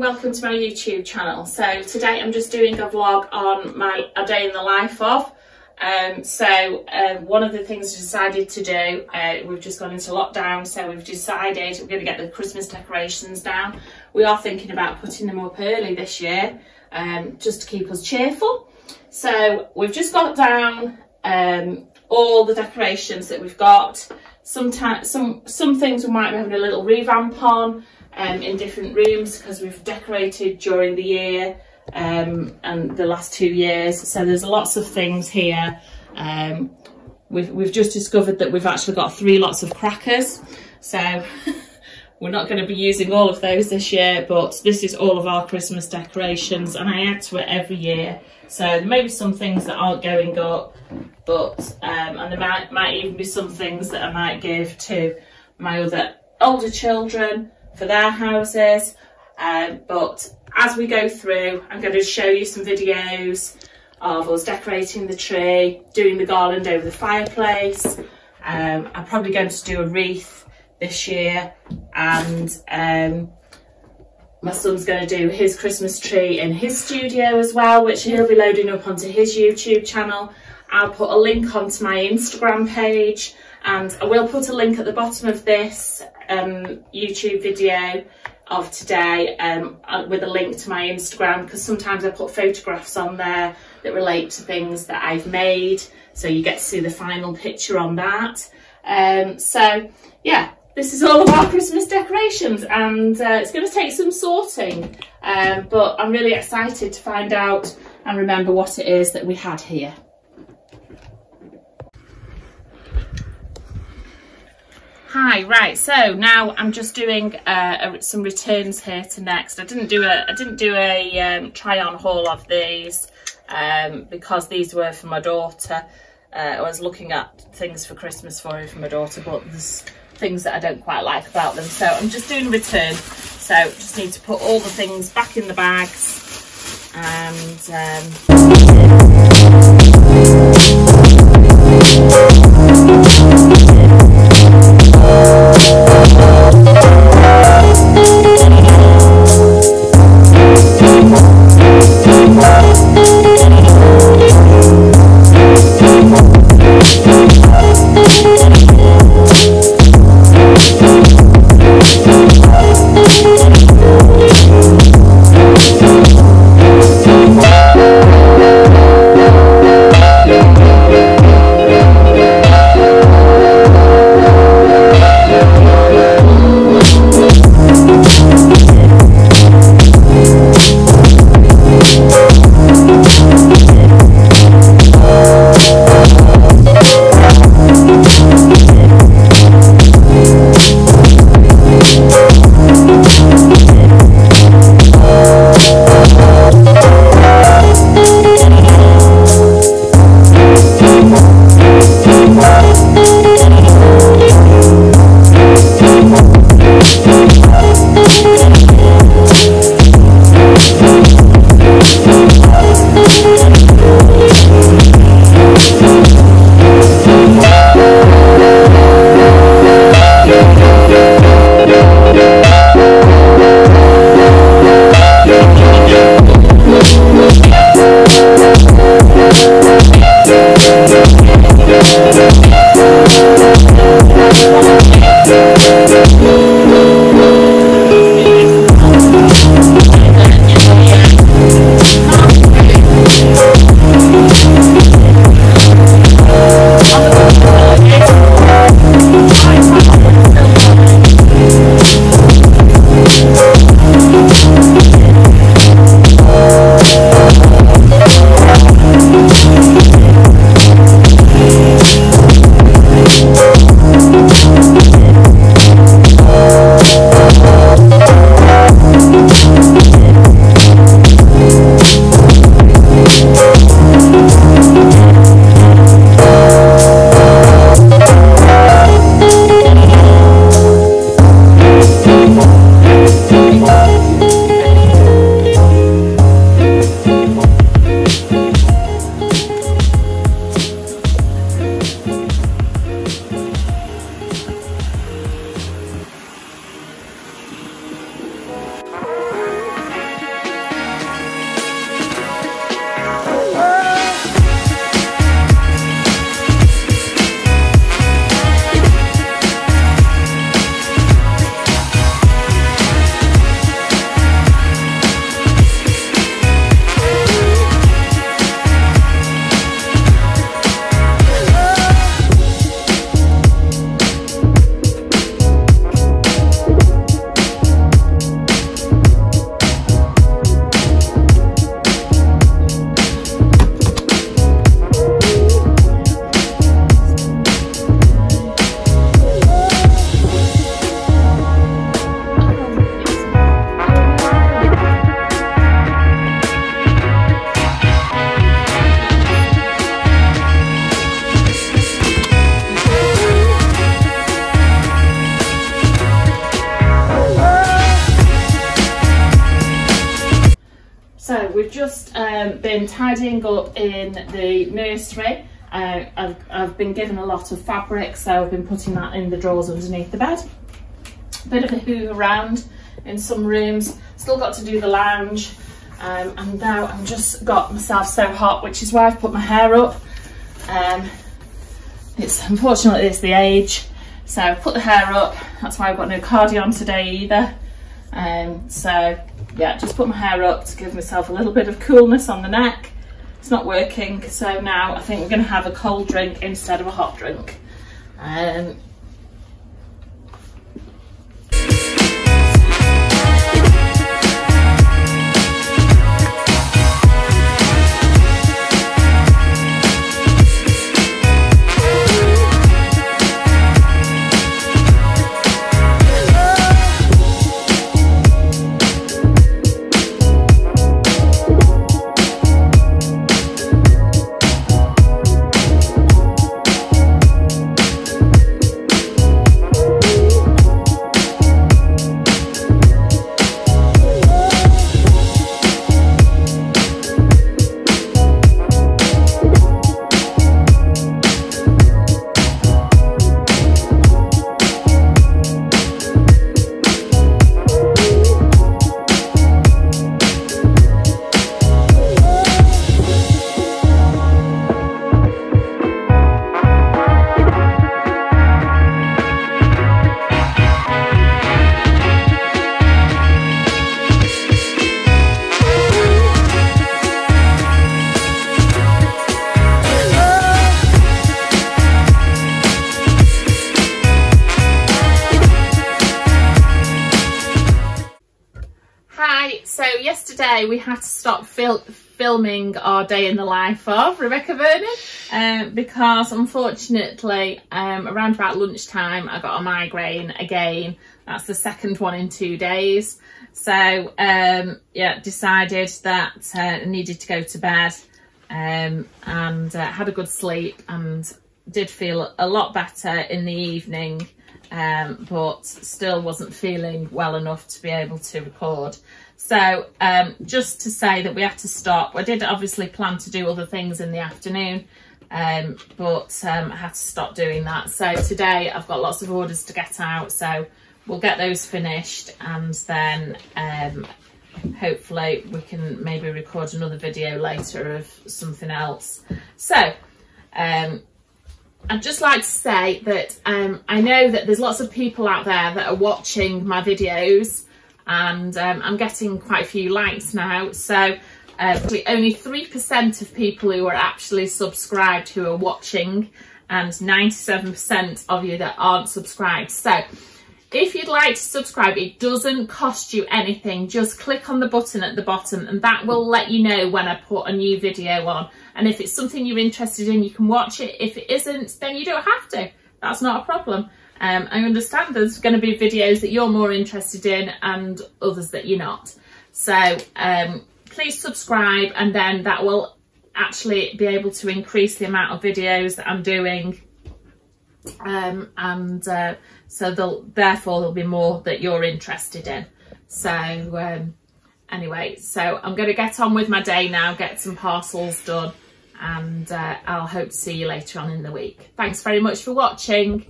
welcome to my YouTube channel. So today I'm just doing a vlog on my a day in the life of. Um, so uh, one of the things we decided to do, uh, we've just gone into lockdown, so we've decided we're going to get the Christmas decorations down. We are thinking about putting them up early this year, um, just to keep us cheerful. So we've just got down um, all the decorations that we've got. Sometimes some some things we might be having a little revamp on um, in different rooms because we've decorated during the year um, and the last two years. So there's lots of things here. Um, we've, we've just discovered that we've actually got three lots of crackers. So we're not going to be using all of those this year, but this is all of our Christmas decorations and I add to it every year. So there may be some things that aren't going up, but, um, and there might, might even be some things that I might give to my other older children for their houses. Um, but as we go through, I'm going to show you some videos of us decorating the tree, doing the garland over the fireplace. Um, I'm probably going to do a wreath this year and um, my son's going to do his Christmas tree in his studio as well, which he'll be loading up onto his YouTube channel. I'll put a link onto my Instagram page and I will put a link at the bottom of this um, YouTube video of today um, uh, with a link to my Instagram because sometimes I put photographs on there that relate to things that I've made so you get to see the final picture on that. Um, so yeah, this is all of our Christmas decorations and uh, it's going to take some sorting um, but I'm really excited to find out and remember what it is that we had here. Hi, right. So now I'm just doing uh, some returns here to next. I didn't do a I didn't do a um, try on haul of these um, because these were for my daughter. Uh, I was looking at things for Christmas for her for my daughter, but there's things that I don't quite like about them. So I'm just doing return. So just need to put all the things back in the bags and. Um, Yeah. Tidying up in the nursery. Uh, I've, I've been given a lot of fabric, so I've been putting that in the drawers underneath the bed. Bit of a hoover around in some rooms. Still got to do the lounge. Um, and now I've just got myself so hot, which is why I've put my hair up. Um, it's unfortunately it's the age. So I've put the hair up. That's why I've got no cardigan today either. Um, so yeah, just put my hair up to give myself a little bit of coolness on the neck. It's not working, so now I think we're going to have a cold drink instead of a hot drink. Um, yesterday we had to stop fil filming our day in the life of Rebecca Vernon um, because unfortunately um, around about lunchtime I got a migraine again. That's the second one in two days. So um, yeah, decided that uh, I needed to go to bed um, and uh, had a good sleep and did feel a lot better in the evening um, but still wasn't feeling well enough to be able to record. So um, just to say that we had to stop. I did obviously plan to do other things in the afternoon, um, but um, I had to stop doing that. So today I've got lots of orders to get out, so we'll get those finished and then um, hopefully we can maybe record another video later of something else. So um, I'd just like to say that um, I know that there's lots of people out there that are watching my videos and um, I'm getting quite a few likes now. So uh, only 3% of people who are actually subscribed who are watching and 97% of you that aren't subscribed. So if you'd like to subscribe, it doesn't cost you anything. Just click on the button at the bottom and that will let you know when I put a new video on. And if it's something you're interested in, you can watch it. If it isn't, then you don't have to. That's not a problem. Um, I understand there's going to be videos that you're more interested in and others that you're not. So um, please subscribe and then that will actually be able to increase the amount of videos that I'm doing um, and uh, so therefore there'll be more that you're interested in. So um, anyway, so I'm going to get on with my day now, get some parcels done and uh, I'll hope to see you later on in the week. Thanks very much for watching.